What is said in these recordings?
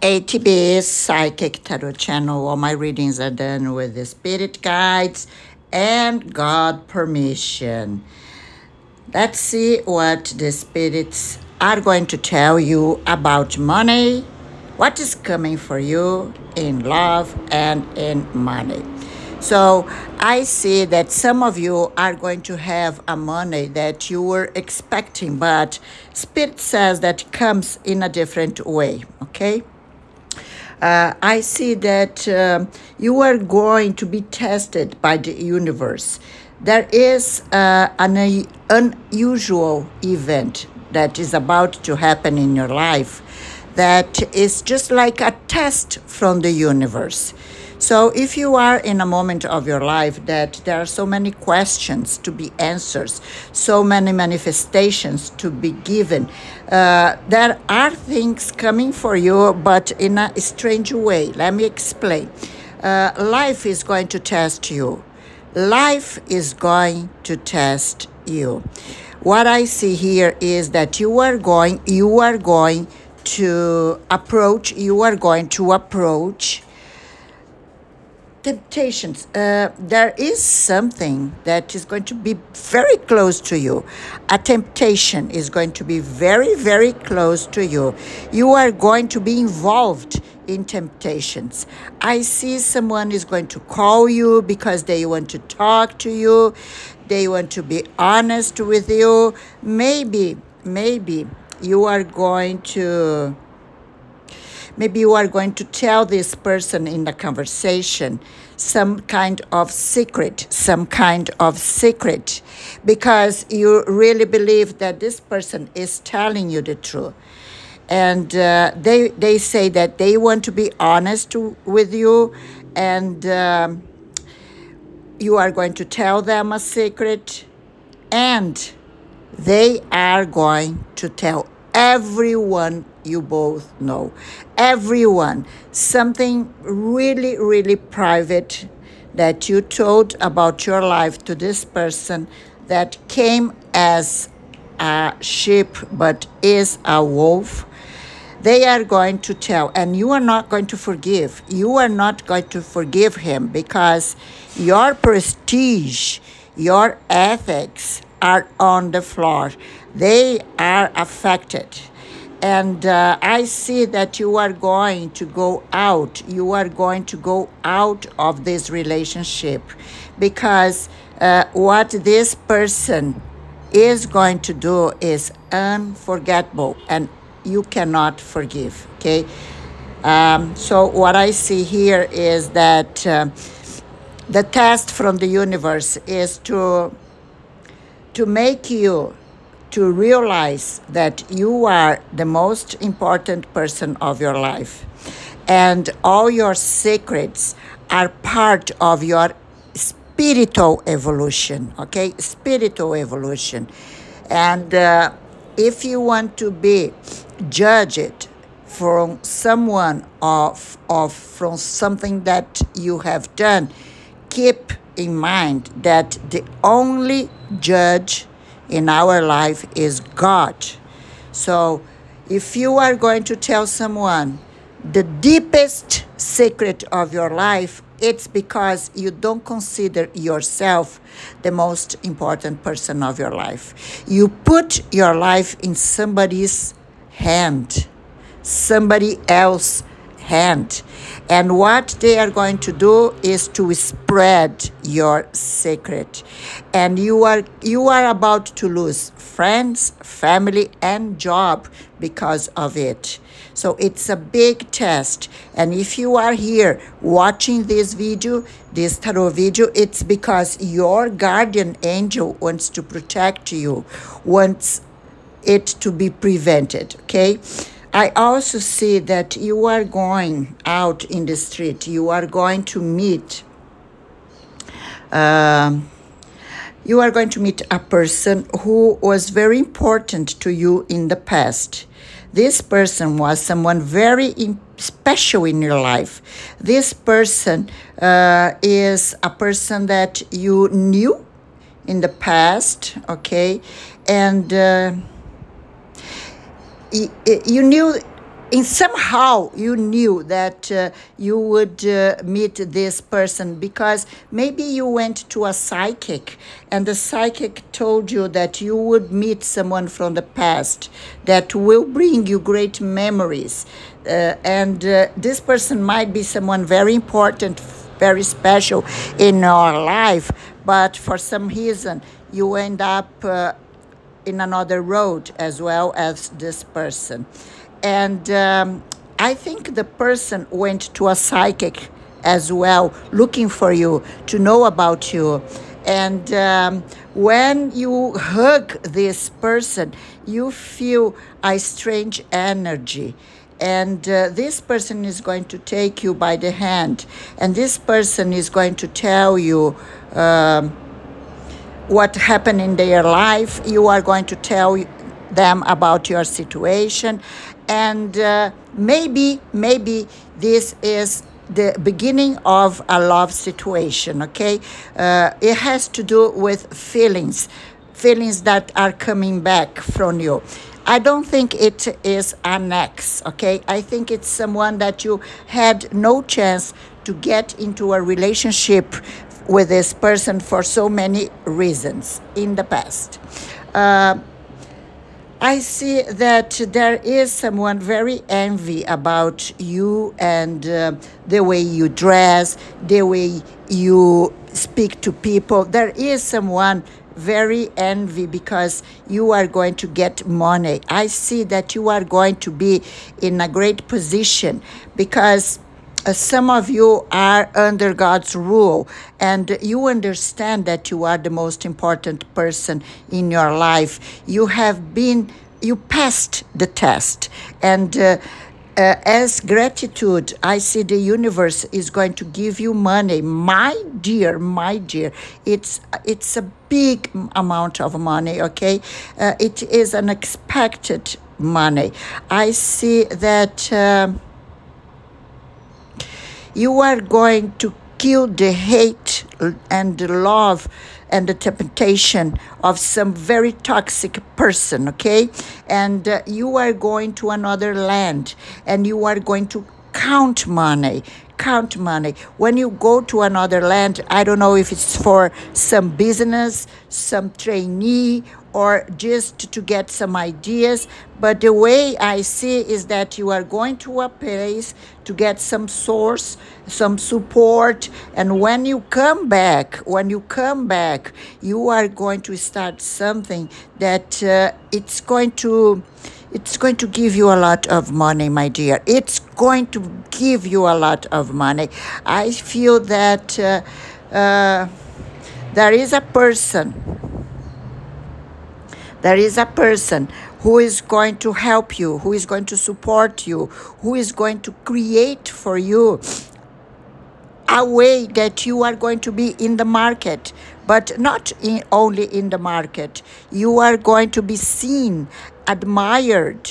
ATB Psychic Tarot Channel. All my readings are done with the spirit guides and God permission. Let's see what the spirits are going to tell you about money, what is coming for you in love and in money. So I see that some of you are going to have a money that you were expecting, but Spirit says that comes in a different way, okay? Uh, I see that uh, you are going to be tested by the universe. There is uh, an unusual event that is about to happen in your life that is just like a test from the universe. So, if you are in a moment of your life that there are so many questions to be answered, so many manifestations to be given, uh, there are things coming for you, but in a strange way. Let me explain. Uh, life is going to test you. Life is going to test you. What I see here is that you are going, you are going to approach, you are going to approach temptations. Uh, there is something that is going to be very close to you. A temptation is going to be very, very close to you. You are going to be involved in temptations. I see someone is going to call you because they want to talk to you, they want to be honest with you. Maybe, maybe you are going to Maybe you are going to tell this person in the conversation some kind of secret, some kind of secret, because you really believe that this person is telling you the truth. And uh, they, they say that they want to be honest with you, and um, you are going to tell them a secret, and they are going to tell everyone you both know. Everyone. Something really, really private that you told about your life to this person that came as a sheep but is a wolf. They are going to tell, and you are not going to forgive. You are not going to forgive him because your prestige, your ethics are on the floor. They are affected and uh, I see that you are going to go out. You are going to go out of this relationship because uh, what this person is going to do is unforgettable and you cannot forgive. Okay. Um, so, what I see here is that uh, the test from the universe is to, to make you to realize that you are the most important person of your life. And all your secrets are part of your spiritual evolution okay? Spiritual evolution. And uh, if you want to be judged from someone of, of from something that you have done keep in mind that the only judge in our life is God. So if you are going to tell someone the deepest secret of your life, it's because you don't consider yourself the most important person of your life. You put your life in somebody's hand, somebody else's hand. And what they are going to do is to spread your secret. And you are you are about to lose friends, family, and job because of it. So it's a big test. And if you are here watching this video, this tarot video, it's because your guardian angel wants to protect you, wants it to be prevented. Okay. I also see that you are going out in the street, you are going to meet. Uh, you are going to meet a person who was very important to you in the past. This person was someone very special in your life. This person uh, is a person that you knew in the past, okay? And uh, you knew in somehow you knew that uh, you would uh, meet this person because maybe you went to a psychic and the psychic told you that you would meet someone from the past that will bring you great memories. Uh, and uh, this person might be someone very important very special in your life but for some reason you end up uh, in another road as well as this person and um, I think the person went to a psychic as well, looking for you to know about you. And um, when you hug this person, you feel a strange energy. And uh, this person is going to take you by the hand, and this person is going to tell you um, what happened in their life. You are going to tell them about your situation and uh, maybe maybe this is the beginning of a love situation okay uh, it has to do with feelings feelings that are coming back from you I don't think it is an ex, okay? I think it's someone that you had no chance to get into a relationship with this person for so many reasons in the past. Uh, I see that there is someone very envy about you and uh, the way you dress, the way you speak to people. There is someone very envy because you are going to get money. I see that you are going to be in a great position because some of you are under God's rule and you understand that you are the most important person in your life. You have been, you passed the test. And uh, uh, as gratitude, I see the universe is going to give you money. My dear, my dear, it's, it's a big amount of money, okay? Uh, it is unexpected money. I see that. Um, you are going to kill the hate and the love and the temptation of some very toxic person, okay? And uh, you are going to another land and you are going to count money count money. When you go to another land, I don't know if it's for some business, some trainee, or just to get some ideas. But the way I see is that you are going to a place to get some source, some support. And when you come back, when you come back, you are going to start something that uh, it's going to it's going to give you a lot of money, my dear. It's going to give you a lot of money. I feel that uh, uh, there is a person, there is a person who is going to help you, who is going to support you, who is going to create for you a way that you are going to be in the market, but not in, only in the market. You are going to be seen admired.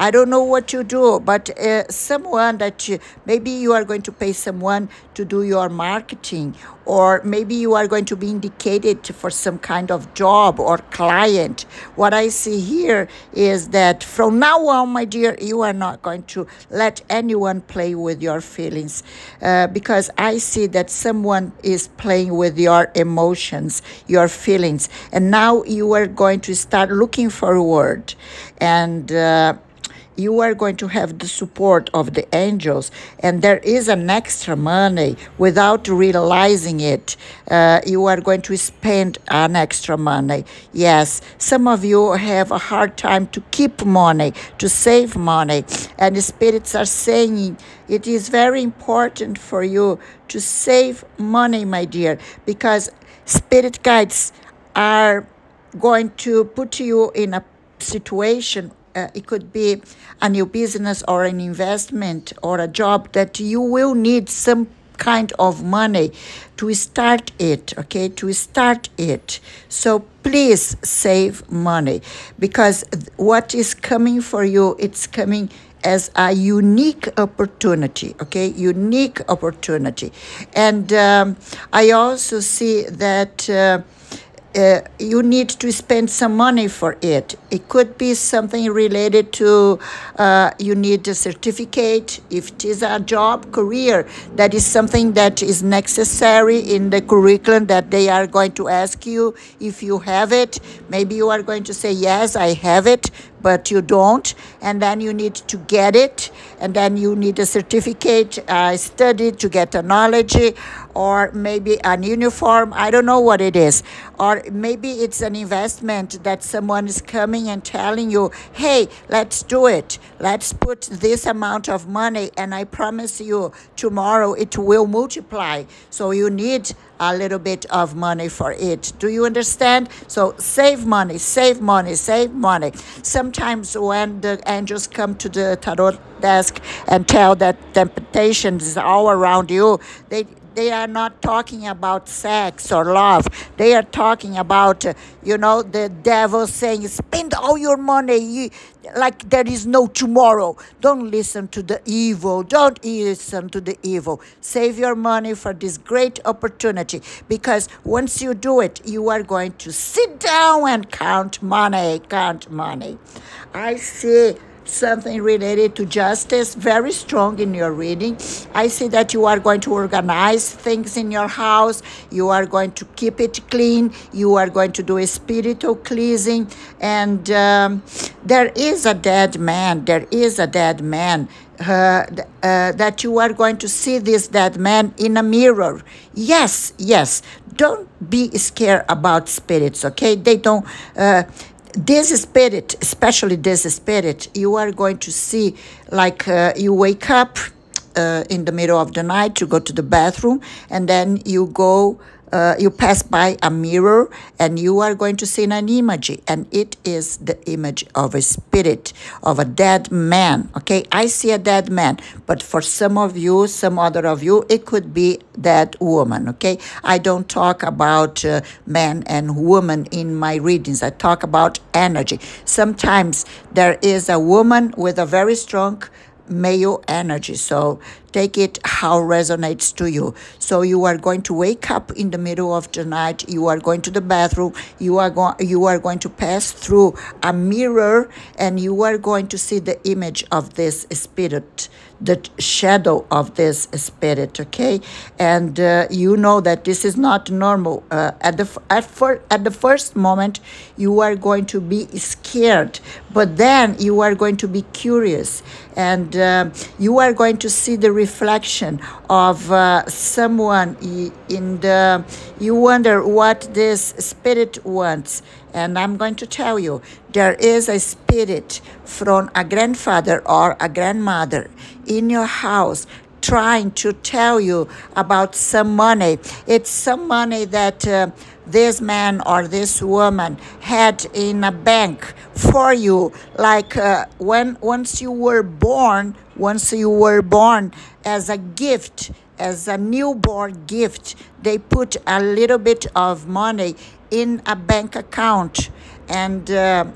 I don't know what you do, but uh, someone that you, maybe you are going to pay someone to do your marketing, or maybe you are going to be indicated for some kind of job or client. What I see here is that from now on, my dear, you are not going to let anyone play with your feelings uh, because I see that someone is playing with your emotions, your feelings, and now you are going to start looking forward and. Uh, you are going to have the support of the angels, and there is an extra money without realizing it. Uh, you are going to spend an extra money. Yes, some of you have a hard time to keep money, to save money, and the spirits are saying it is very important for you to save money, my dear, because spirit guides are going to put you in a situation uh, it could be a new business or an investment or a job that you will need some kind of money to start it okay? To start it. So please save money because what is coming for you it's coming as a unique opportunity okay? Unique opportunity. And um, i also see that uh, uh, you need to spend some money for it. It could be something related to uh, you need a certificate. If it is a job, career, that is something that is necessary in the curriculum that they are going to ask you if you have it. Maybe you are going to say, Yes, I have it, but you don't. And then you need to get it. And then you need a certificate, uh, study to get a knowledge, or maybe an uniform. I don't know what it is. Or maybe it's an investment that someone is coming and telling you, hey, let's do it. Let's put this amount of money, and I promise you tomorrow it will multiply. So you need a little bit of money for it. Do you understand? So save money, save money, save money. Sometimes when the angels come to the tarot desk and tell that temptation is all around you, they they are not talking about sex or love. They are talking about, uh, you know, the devil saying, spend all your money like there is no tomorrow. Don't listen to the evil. Don't listen to the evil. Save your money for this great opportunity because once you do it, you are going to sit down and count money, count money. I see something related to justice very strong in your reading. I see that you are going to organize things in your house, you are going to keep it clean, you are going to do a spiritual cleansing, and um, there is a dead man, there is a dead man. Uh, uh, that you are going to see this dead man in a mirror. Yes, yes. Don't be scared about spirits, okay? They don't. Uh, this spirit, especially this spirit, you are going to see like uh, you wake up uh, in the middle of the night to go to the bathroom and then you go uh, you pass by a mirror and you are going to see an image and it is the image of a spirit of a dead man okay? I see a dead man but for some of you some other of you it could be that woman okay? I don't talk about uh, man and woman in my readings. I talk about energy. Sometimes there is a woman with a very strong male energy. So take it how resonates to you. So you are going to wake up in the middle of the night. You are going to the bathroom. You are going. You are going to pass through a mirror, and you are going to see the image of this spirit the shadow of this spirit okay and uh, you know that this is not normal uh, at the at, for, at the first moment you are going to be scared but then you are going to be curious and uh, you are going to see the reflection of uh, someone in the you wonder what this spirit wants and I'm going to tell you there is a spirit from a grandfather or a grandmother in your house trying to tell you about some money. It's some money that uh, this man or this woman had in a bank for you. Like uh, when once you were born, once you were born as a gift, as a newborn gift, they put a little bit of money in a bank account. And uh,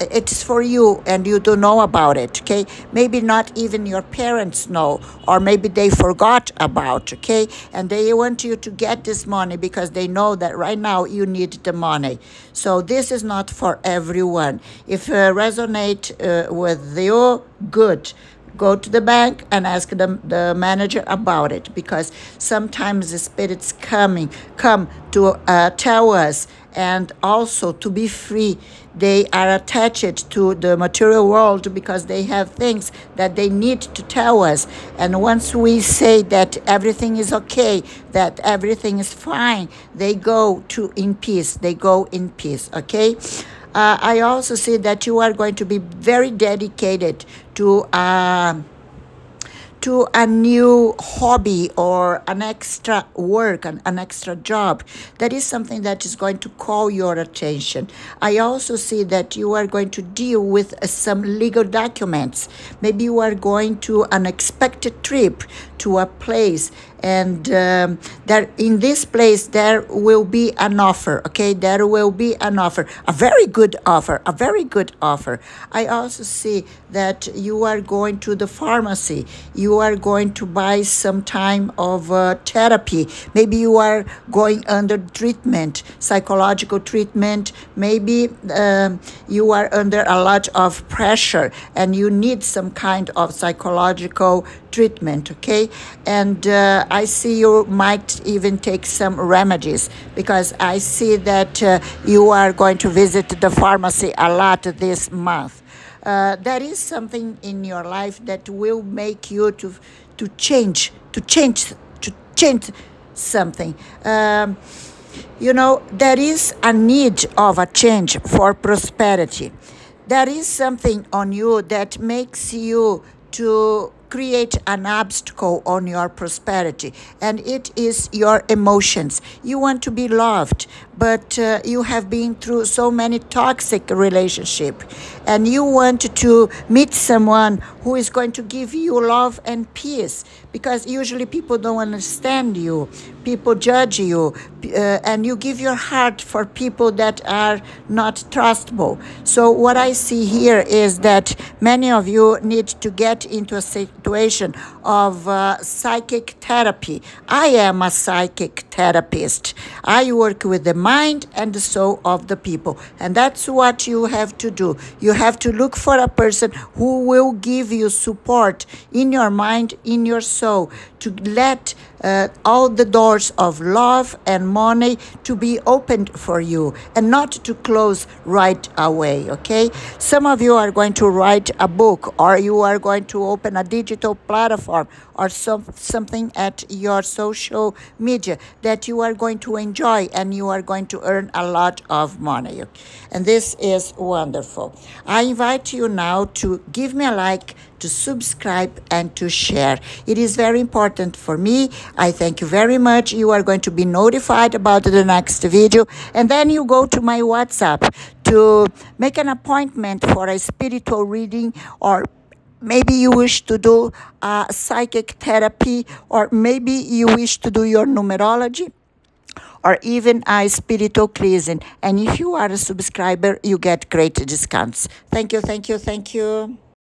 it's for you and you don't know about it okay? Maybe not even your parents know or maybe they forgot about okay? And they want you to get this money because they know that right now you need the money. So this is not for everyone. If uh, resonate uh, with you good go to the bank and ask the, the manager about it because sometimes the spirits coming come to uh, tell us. And also to be free they are attached to the material world because they have things that they need to tell us. And once we say that everything is okay that everything is fine they go to in peace. They go in peace okay uh, I also see that you are going to be very dedicated to uh, to a new hobby or an extra work, an, an extra job. That is something that is going to call your attention. I also see that you are going to deal with uh, some legal documents. Maybe you are going to an expected trip to a place and um, there in this place there will be an offer okay there will be an offer a very good offer a very good offer i also see that you are going to the pharmacy you are going to buy some time of uh, therapy maybe you are going under treatment psychological treatment maybe um, you are under a lot of pressure and you need some kind of psychological treatment, okay? And uh, I see you might even take some remedies because I see that uh, you are going to visit the pharmacy a lot this month. Uh, there is something in your life that will make you to to change, to change, to change something. Um, you know, there is a need of a change for prosperity. There is something on you that makes you to create an obstacle on your prosperity and it is your emotions you want to be loved but uh, you have been through so many toxic relationship and you want to meet someone who is going to give you love and peace. Because usually people don't understand you. People judge you. Uh, and you give your heart for people that are not trustable. So what i see here is that many of you need to get into a situation of uh, psychic therapy. I am a psychic therapist. I work with the mind and the soul of the people. And that's what you have to do. You have to look for a person who will give you support in your mind, in your soul, to let uh, all the doors of love and money to be opened for you and not to close right away okay? Some of you are going to write a book or you are going to open a digital platform or some, something at your social media that you are going to enjoy and you are going to earn a lot of money and this is wonderful. I invite you now to give me a like to subscribe and to share. It is very important for me. I thank you very much. You are going to be notified about the next video. And then you go to my WhatsApp to make an appointment for a spiritual reading or maybe you wish to do a psychic therapy or maybe you wish to do your numerology or even a spiritual cleansing. And if you are a subscriber, you get great discounts. Thank you, thank you, thank you.